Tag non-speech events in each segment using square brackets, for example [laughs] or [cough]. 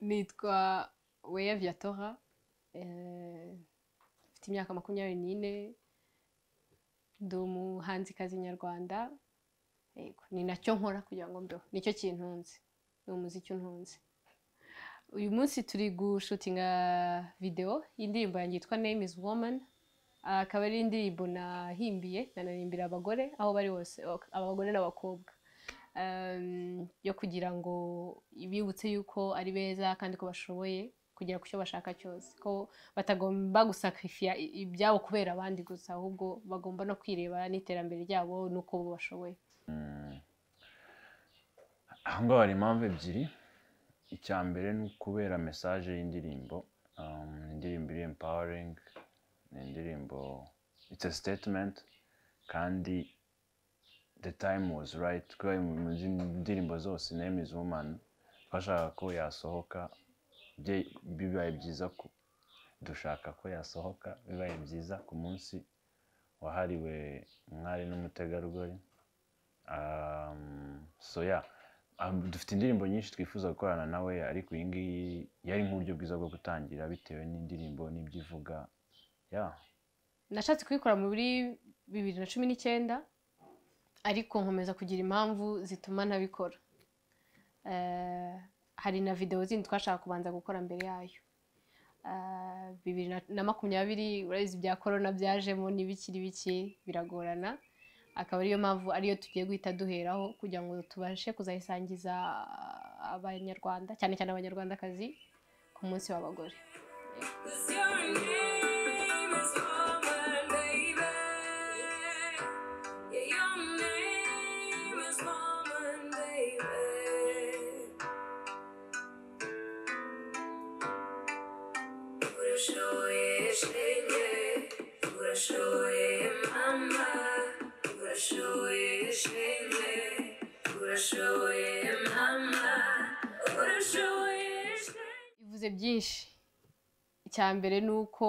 nitwa weya viatora eh, mfite imyaka makumyabiri n'ine ndi umuhanzikazi nyarwanda ni na cyo nkora kugira ngo mbeho. Nicyo kintunze ni umuziki untunze. Uyu munsi turi gushutinga videwo y'indirimbo yanjye yitwa name is woman akaba ari indirimbo nahimbiye nanarimbira abagore aho bari hose abagore n'abakobwa. Yo kugira ngo bibutse yuko ari beza kandi ko bashoboye kugera ku cyo bashaka cyose. Ko batagomba gusakrifiya ibyabo kubera abandi gusa ahubwo bagomba no kwireba n'iterambere ryabo n'uko bo bashoboye. Aho ngaho hari impamvu ebyiri. Icya mbere ni ukubera mesaje y'indirimbo. Um, indirimbo iri empowering ni indirimbo it's a statement. Kandi the time was right. Kubera mu ndirimbo zose name is woman twashaka ko yasohoka. Bibaye byiza ko dushaka ko yasohoka bibaye byiza ku munsi wahariwe umwari n'umutegarugori. Um, so yeah Um, dufite indirimbo nyinshi twifuza gukorana nawe ariko iyi ngiyi yari nk'uburyo bwiza bwo gutangira bitewe n'indirimbo n'ibyo ivuga. Yeah. nashatse kubikora muri bibiri na cumi n'icyenda. Ariko nkomeza kugira impamvu zituma ntabikora. Eh, hari na videwo zindi twashaka kubanza gukora mbere yayo. Eh, bibiri na- makumyabiri urabizi bya korona byajemo n'ibikiri biki biragorana. Akaba ariyo mpamvu ariyo tugiye guhita duheraho kugira ngo tubashe kuzayisangiza abanyarwanda cyane cyane abanyarwandakazi ku munsi w'abagore. Shenge. bivuze byinshi icya mbere ni uko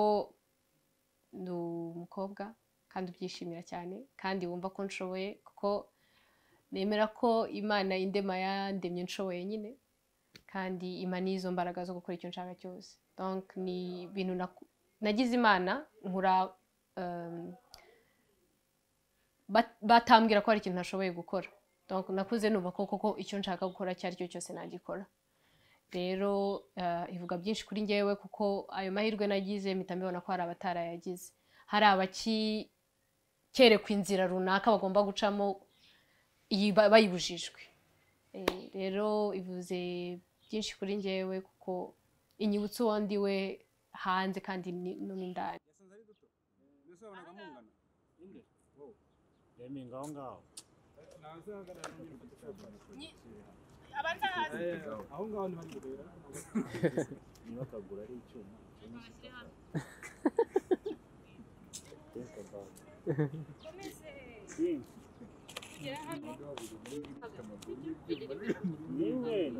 ni umukobwa kandi ubyishimira cyane kandi wumva ko nshoboye kuko nemera ko imana indema yandemye nshoboye nyine kandi impa n'izo mbaraga zo gukora icyo nshaka cyose. Ni ibintu nagize imana nkura um, bat- batambwira ko hari ikintu ntashoboye gukora. Nakuze numva ko koko icyo nshaka gukora icyo ari cyo cyose nagikora. Rero eh, ivuga byinshi kuri njyewe kuko ayo mahirwe nagize mpita mbibona ko hari abatarayagize. Hari abakikerekwa inzira runaka bagomba gucamo bayibujijwe. Eh, rero ivuze byinshi kuri njyewe kuko inyibutsa uwo ndi we hanze kandi ni- no mo indani ngaho. Abanza aho ngaho [laughs] Niba ari icyuma about it. Think. Nyine ni cya gisitati.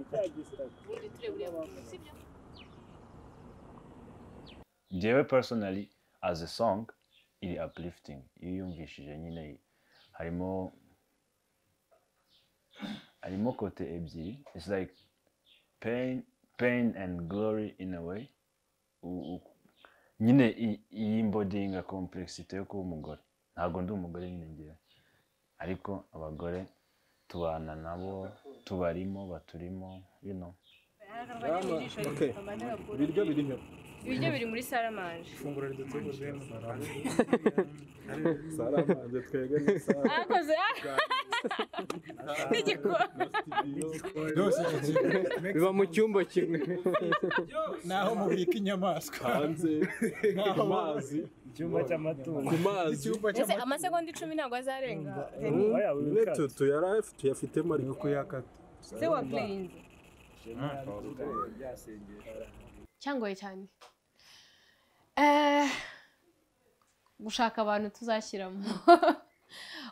Njyewe personally as a song iri uplifting iyo uyumvishije nyine. Harimo harimo kote ebyiri. It's like pain pain and glory in a way. Nyine i- iyimbodinga complexity yo kuba umugore. Ntabwo ndi umugore nyine ngewe ariko abagore tubana nabo tubarimo baturimo okay ibiryo biri he ibiryo biri muri saramanje. Ifunguro ridategurwe saramanze [laughs] twebwe ni sara akoze yose biba mu cyumba kimwe naho mubika inyamaswa hanze ku mazi Icyumba cy'amatungo. ku mazi amasegonda icumi ntabwo azarenga tuyafitemo ariko kuyakata se wapureyinze cyangoye cyane Eh, gushaka abantu tuzashyiramo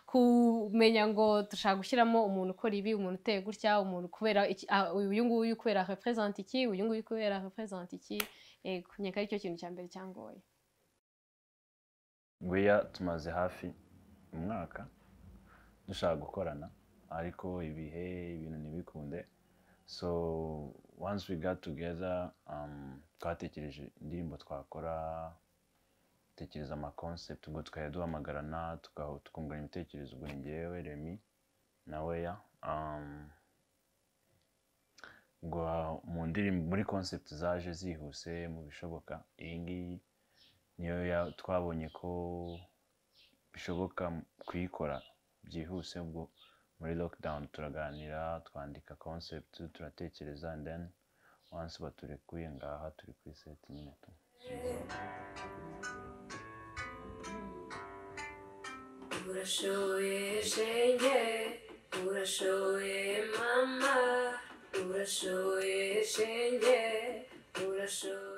kumenya ngo dushaka gushyiramo umuntu ukora ibi umuntu uteye gutya umuntu kubera ah, uyu nguyu kubera represent iki uyu nguyu kubera represent iki yego nyeka ari cyo kintu cya mbere cyangoye. Gweya tumaze hafi umwaka dushaka gukorana ariko ibihe ibintu ntibikunde. So once we got together um, twatekereje indirimbo twakora dutekereza ama concept ubwo tukajya duhamagarana tukungurana ibitekerezo. Ubwo njyewe remi na weya um, ubwo mu ndirimbo muri concept zaje zihuse mu bishoboka iyi ngiyi niyo twabonye ko bishoboka kuyikora byihuse ubwo muri lockdown turaganira twandika concept turatekereza and then once baturekuye ngaha turi kuri set nyine tu. Urashoboye shenge urashoboye mama urashoboye shenge urashoboye